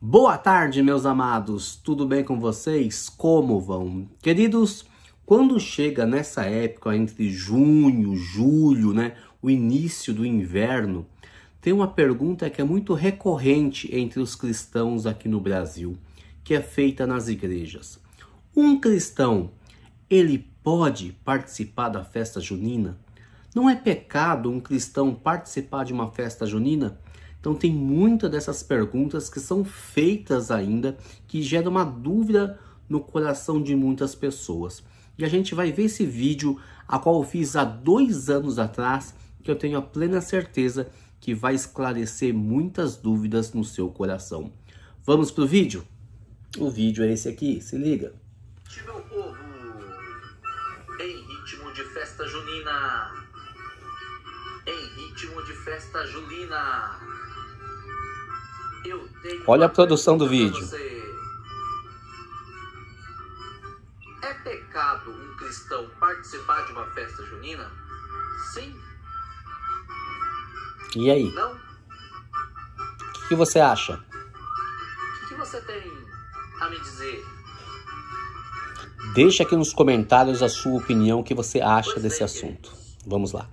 Boa tarde, meus amados. Tudo bem com vocês? Como vão? Queridos, quando chega nessa época entre junho, julho, né, o início do inverno, tem uma pergunta que é muito recorrente entre os cristãos aqui no Brasil, que é feita nas igrejas. Um cristão, ele pode participar da festa junina? Não é pecado um cristão participar de uma festa junina? Então tem muitas dessas perguntas que são feitas ainda, que geram uma dúvida no coração de muitas pessoas. E a gente vai ver esse vídeo, a qual eu fiz há dois anos atrás, que eu tenho a plena certeza que vai esclarecer muitas dúvidas no seu coração. Vamos pro vídeo? O vídeo é esse aqui, se liga. Meu povo, em ritmo de festa junina, em ritmo de festa junina. Olha a produção do vídeo. É pecado um cristão participar de uma festa junina? Sim. E aí? Não? O que você acha? O que você tem a me dizer? Deixa aqui nos comentários a sua opinião, o que você acha pois desse bem, assunto. Vamos lá.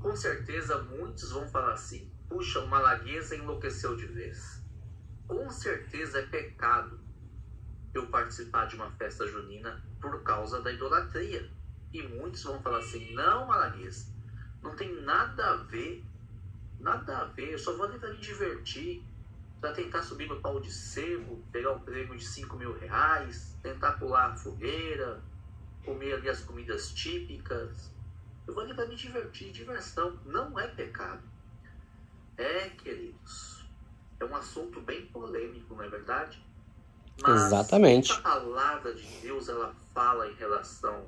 Com certeza muitos vão falar assim: puxa, uma laguesa enlouqueceu de vez. Com certeza é pecado eu participar de uma festa junina por causa da idolatria. E muitos vão falar assim: não, Malaguês, não tem nada a ver, nada a ver, eu só vou para me divertir, para tentar subir no pau de sebo, pegar um prêmio de 5 mil reais, tentar pular a fogueira, comer ali as comidas típicas. Eu vou para me divertir, diversão, não é pecado. É, queridos, é um assunto bem polêmico, não é verdade? Mas Exatamente. a palavra de Deus ela fala em relação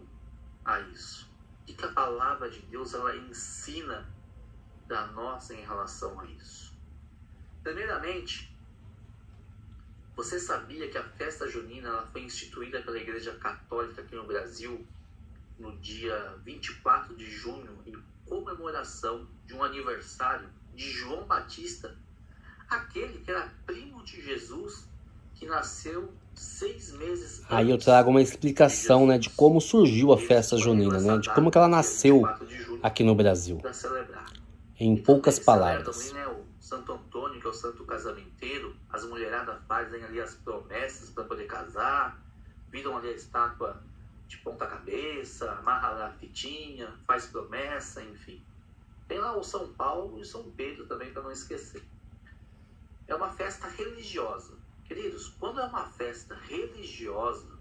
a isso? O que a palavra de Deus ela ensina da nossa em relação a isso? Primeiramente, você sabia que a festa junina ela foi instituída pela Igreja Católica aqui no Brasil no dia 24 de junho em comemoração de um aniversário de João Batista, aquele que era primo de Jesus, que nasceu seis meses antes. Aí eu trago uma explicação, né, de como surgiu a festa junina, né, de como que ela nasceu aqui no Brasil. Em então, poucas palavras. Né, o Santo Antônio, que é o santo casamenteiro, as mulheradas fazem ali as promessas para poder casar, viram ali a estátua de ponta cabeça, amarra lá a fitinha, faz promessa, enfim. Tem lá o São Paulo e São Pedro também, para não esquecer. É uma festa religiosa. Queridos, quando é uma festa religiosa,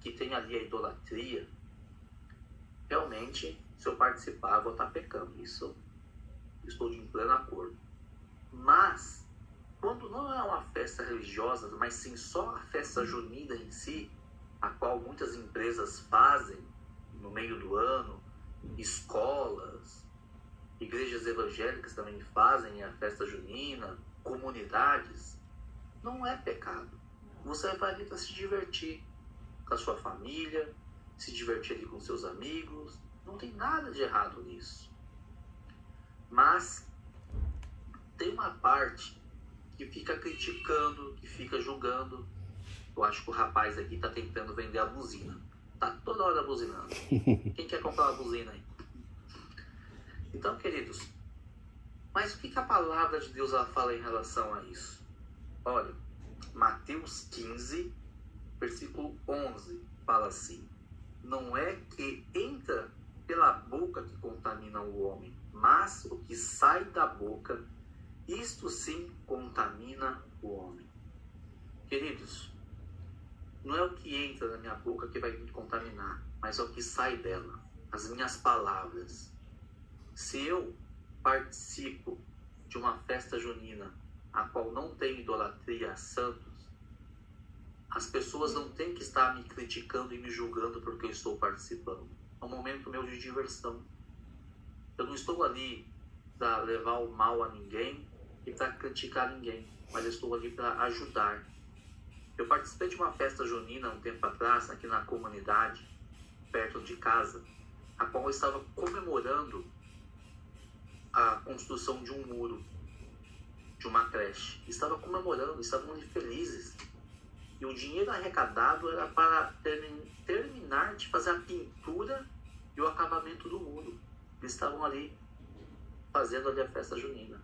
que tem ali a idolatria, realmente, se eu participar, vou estar pecando. Isso estou de pleno acordo. Mas, quando não é uma festa religiosa, mas sim só a festa junina em si, a qual muitas empresas fazem no meio do ano, escolas, igrejas evangélicas também fazem a festa junina, comunidades, não é pecado. Você vai ali para se divertir com a sua família, se divertir ali com seus amigos, não tem nada de errado nisso. Mas tem uma parte que fica criticando, que fica julgando. Eu acho que o rapaz aqui está tentando vender a buzina. Tá toda hora buzinando. Quem quer comprar uma buzina aí? Então, queridos, mas o que, que a palavra de Deus fala em relação a isso? Olha, Mateus 15, versículo 11, fala assim: Não é que entra pela boca que contamina o homem, mas o que sai da boca, isto sim contamina o homem. Queridos, não é o que entra na minha boca que vai me contaminar, mas é o que sai dela, as minhas palavras. Se eu participo de uma festa junina a qual não tem idolatria a santos, as pessoas não têm que estar me criticando e me julgando porque eu estou participando. É um momento meu de diversão. Eu não estou ali para levar o mal a ninguém e para criticar ninguém, mas estou ali para ajudar. Eu participei de uma festa junina um tempo atrás, aqui na comunidade, perto de casa, a qual eu estava comemorando a construção de um muro de uma creche. Estavam comemorando, estavam felizes. E o dinheiro arrecadado era para terminar de fazer a pintura e o acabamento do muro. Eles estavam ali fazendo ali a festa junina.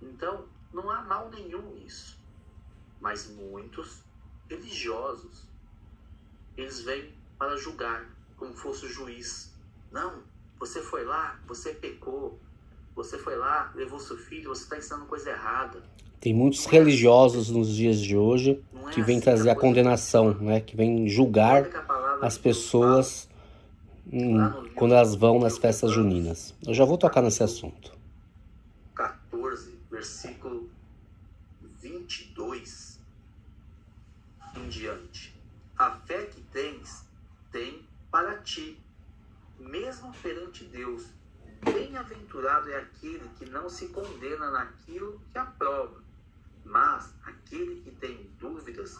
Então, não há mal nenhum nisso. Mas muitos religiosos, eles vêm para julgar, como fosse o juiz. Não, você foi lá, você pecou, você foi lá, levou seu filho, você está ensinando coisa errada. Tem muitos é religiosos nos dias de hoje é que vêm assim trazer a, condenação, né? que vêm julgar as pessoas quando elas vão nas festas juninas. Eu já vou tocar nesse assunto. 14, versículo 22 em diante. A fé que tens, tem para ti, mesmo perante Deus. Bem-aventurado é aquele que não se condena naquilo que aprova, mas aquele que tem dúvidas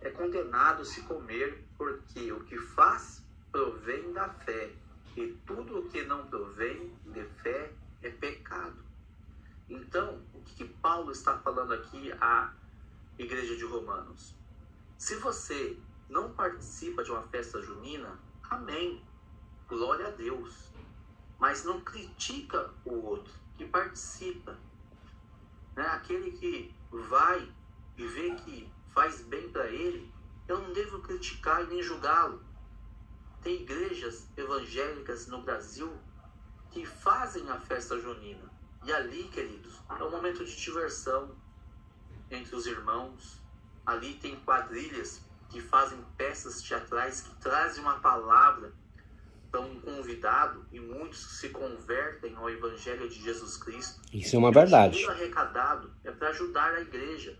é condenado se comer, porque o que faz provém da fé, e tudo o que não provém de fé é pecado. Então, o que Paulo está falando aqui à igreja de Romanos? Se você não participa de uma festa junina, amém. Glória a Deus. Mas não critica o outro que participa. Né? Aquele que vai e vê que faz bem para ele, eu não devo criticar e nem julgá-lo. Tem igrejas evangélicas no Brasil que fazem a festa junina. E ali, queridos, é um momento de diversão entre os irmãos. Ali tem quadrilhas que fazem peças teatrais que trazem uma palavra um convidado e muitos se convertem ao Evangelho de Jesus Cristo. Isso é uma verdade. O dinheiro arrecadado é para ajudar a igreja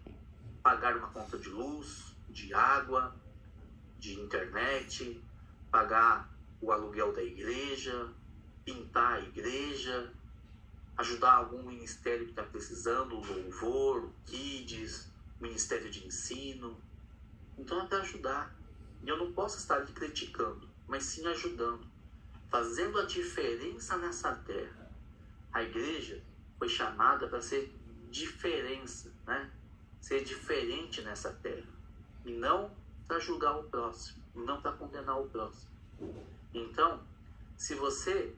pagar uma conta de luz, de água, de internet, pagar o aluguel da igreja, pintar a igreja, ajudar algum ministério que está precisando, o louvor, o kids, ministério de ensino. Então é para ajudar. E eu não posso estar ali criticando, mas sim ajudando, fazendo a diferença nessa terra. A igreja foi chamada para ser diferença, né? Ser diferente nessa terra. E não para julgar o próximo, e não para condenar o próximo. Então, se você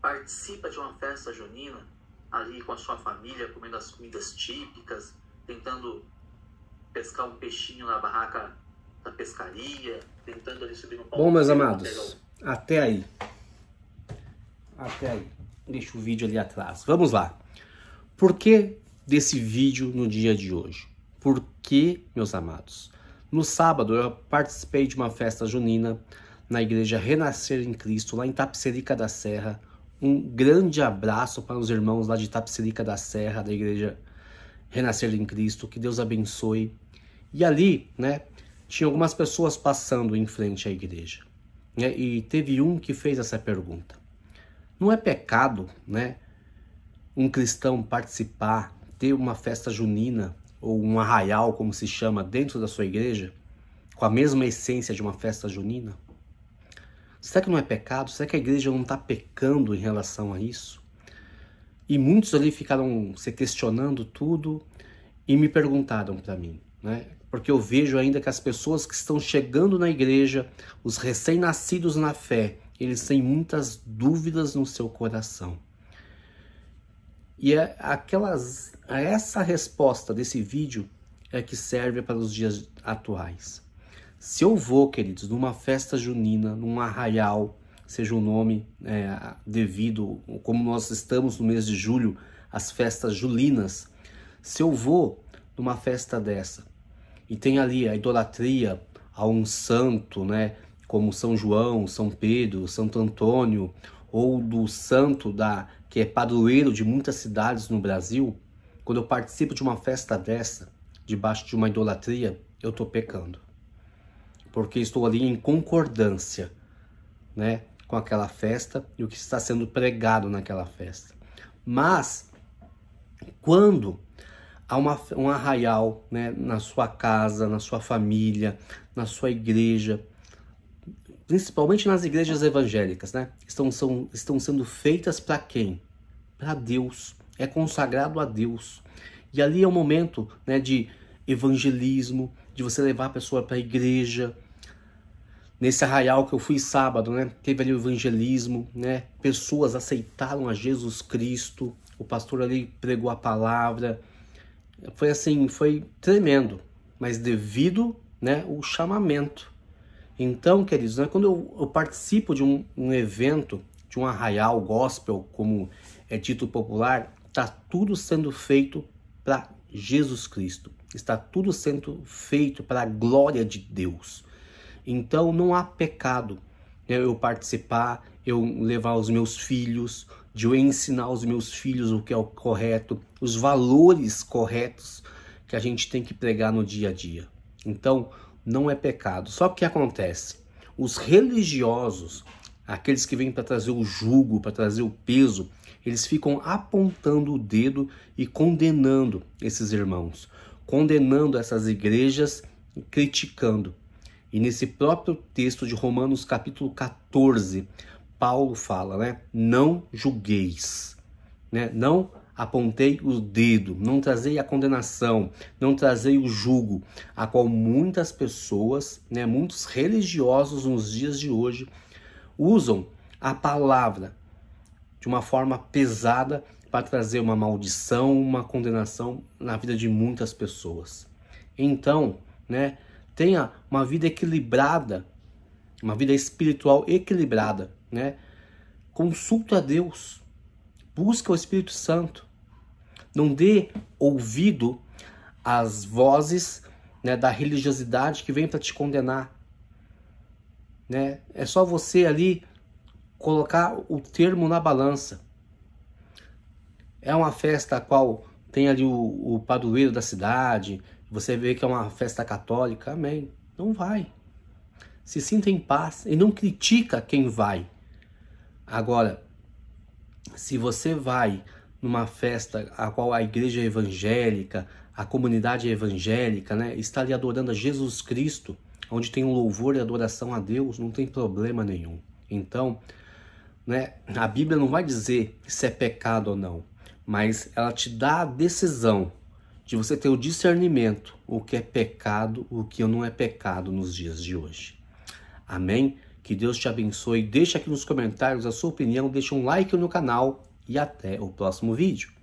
participa de uma festa junina, ali com a sua família, comendo as comidas típicas, tentando pescar um peixinho na barraca da pescaria, tentando ali subir no pau. Bom, meus amados, até aí. Até aí. Deixa o vídeo ali atrás. Vamos lá. Por que desse vídeo no dia de hoje? Por que, meus amados? No sábado eu participei de uma festa junina na igreja Renascer em Cristo, lá em Tapserica da Serra. Um grande abraço para os irmãos lá de Tapserica da Serra, da igreja Renascer em Cristo, que Deus abençoe. E ali, né, tinha algumas pessoas passando em frente à igreja. Né, e teve um que fez essa pergunta. Não é pecado, né, um cristão participar, ter uma festa junina ou um arraial, como se chama, dentro da sua igreja, com a mesma essência de uma festa junina? Será que não é pecado? Será que a igreja não está pecando em relação a isso? E muitos ali ficaram se questionando tudo e me perguntaram para mim, né? Porque eu vejo ainda que as pessoas que estão chegando na igreja, os recém-nascidos na fé, eles têm muitas dúvidas no seu coração. E é aquelas, essa resposta desse vídeo é que serve para os dias atuais. Se eu vou, queridos, numa festa junina, num arraial, seja o nome é, devido, como nós estamos no mês de julho, as festas julinas. Se eu vou numa festa dessa e tem ali a idolatria a um santo, né, como São João, São Pedro, Santo Antônio, ou do santo da que é padroeiro de muitas cidades no Brasil, quando eu participo de uma festa dessa, debaixo de uma idolatria, eu estou pecando. Porque estou ali em concordância, né, com aquela festa e o que está sendo pregado naquela festa. Mas, quando há uma, um arraial né, na sua casa, na sua família, na sua igreja, principalmente nas igrejas evangélicas, né? Estão, são, estão sendo feitas para quem? Para Deus. é consagrado a Deus. E ali é o momento né, de evangelismo, de você levar a pessoa para a igreja. Nesse arraial que eu fui sábado, né, teve ali o evangelismo, né, pessoas aceitaram a Jesus Cristo, o pastor ali pregou a palavra. Foi assim, foi tremendo, mas devido né, o chamamento. Então, queridos, né, quando eu, eu participo de um, um evento, de um arraial gospel, como é dito popular, está tudo sendo feito para Jesus Cristo. Está tudo sendo feito para a glória de Deus. Então não há pecado né, eu participar, eu levar os meus filhos, de eu ensinar os meus filhos o que é o correto, os valores corretos que a gente tem que pregar no dia a dia. Então não é pecado. Só que acontece? Os religiosos, aqueles que vêm para trazer o jugo, para trazer o peso, eles ficam apontando o dedo e condenando esses irmãos, condenando essas igrejas, criticando. E nesse próprio texto de Romanos capítulo 14, Paulo fala, né? Não julgueis, né? Não apontei o dedo, não trazei a condenação, não trazei o jugo, a qual muitas pessoas, né, muitos religiosos nos dias de hoje usam a palavra de uma forma pesada para trazer uma maldição, uma condenação na vida de muitas pessoas. Então, né, tenha uma vida equilibrada, uma vida espiritual equilibrada, né? Consulta a Deus, busca o Espírito Santo. Não dê ouvido às vozes né, da religiosidade que vem para te condenar. Né? É só você ali colocar o termo na balança. É uma festa a qual tem ali o, o padroeiro da cidade, você vê que é uma festa católica, amém. Não vai. Se sinta em paz e não critica quem vai. Agora, se você vai numa festa a qual a igreja é evangélica, a comunidade é evangélica, né, está ali adorando a Jesus Cristo, onde tem um louvor e adoração a Deus, não tem problema nenhum. Então, né? A Bíblia não vai dizer se é pecado ou não, mas ela te dá a decisão de você ter o discernimento, o que é pecado, o que não é pecado nos dias de hoje. Amém? Que Deus te abençoe. Deixa aqui nos comentários a sua opinião, deixa um like no canal e até o próximo vídeo.